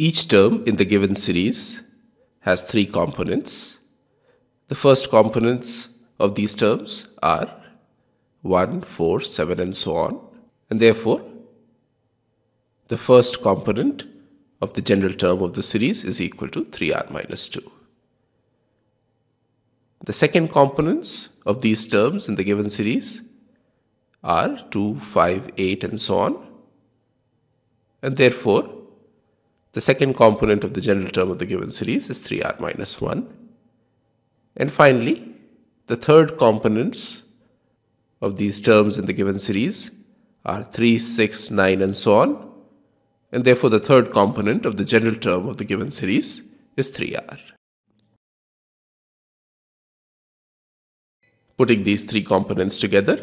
Each term in the given series has three components. The first components of these terms are 1, 4, 7 and so on. And therefore, the first component of the general term of the series is equal to 3r minus 2. The second components of these terms in the given series are 2, 5, 8 and so on. And therefore, the second component of the general term of the given series is 3r minus 1. And finally, the third components of these terms in the given series are 3, 6, 9 and so on. And therefore, the third component of the general term of the given series is 3r. Putting these three components together,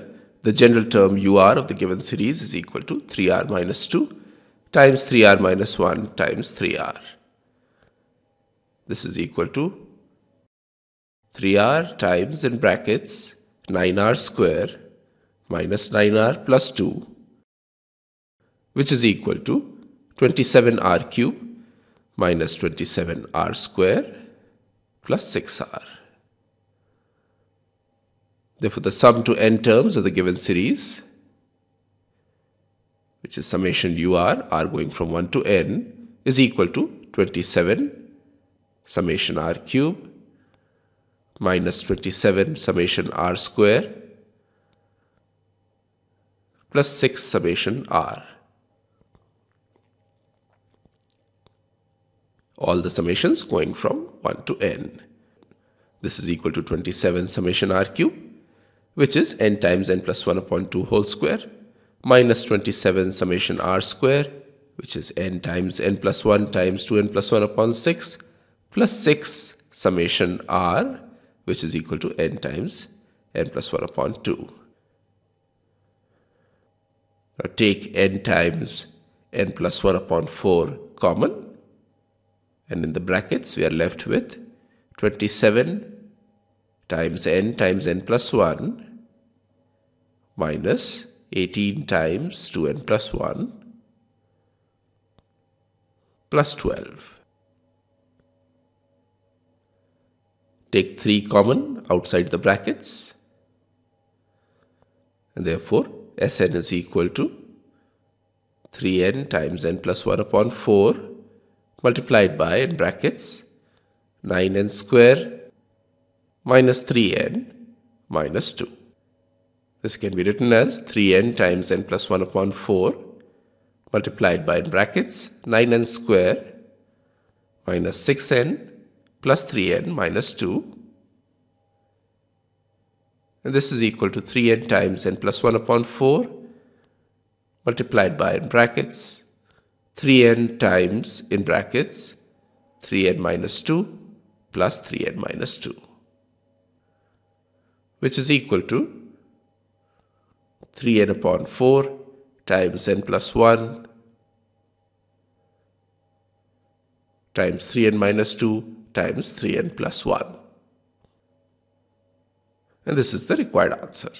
the general term ur of the given series is equal to 3r minus 2 times 3r minus 1 times 3r. This is equal to 3r times in brackets 9r square minus 9r plus 2 which is equal to 27r cube minus 27r square plus 6r. Therefore, the sum to n terms of the given series, which is summation ur, r going from 1 to n, is equal to 27 summation r cube minus 27 summation r square plus 6 summation r. All the summations going from 1 to n. This is equal to 27 summation r cube which is n times n plus 1 upon 2 whole square minus 27 summation r square which is n times n plus 1 times 2n plus 1 upon 6 plus 6 summation r which is equal to n times n plus 1 upon 2. Now take n times n plus 1 upon 4 common and in the brackets we are left with 27 times n times n plus 1 minus 18 times 2n plus 1 plus 12. Take 3 common outside the brackets and therefore Sn is equal to 3n times n plus 1 upon 4 multiplied by in brackets 9n square minus 3n minus 2. This can be written as 3n times n plus 1 upon 4 multiplied by in brackets 9n square minus 6n plus 3n minus 2 and this is equal to 3n times n plus 1 upon 4 multiplied by in brackets 3n times in brackets 3n minus 2 plus 3n minus 2 which is equal to 3n upon 4 times n plus 1 times 3n minus 2 times 3n plus 1. And this is the required answer.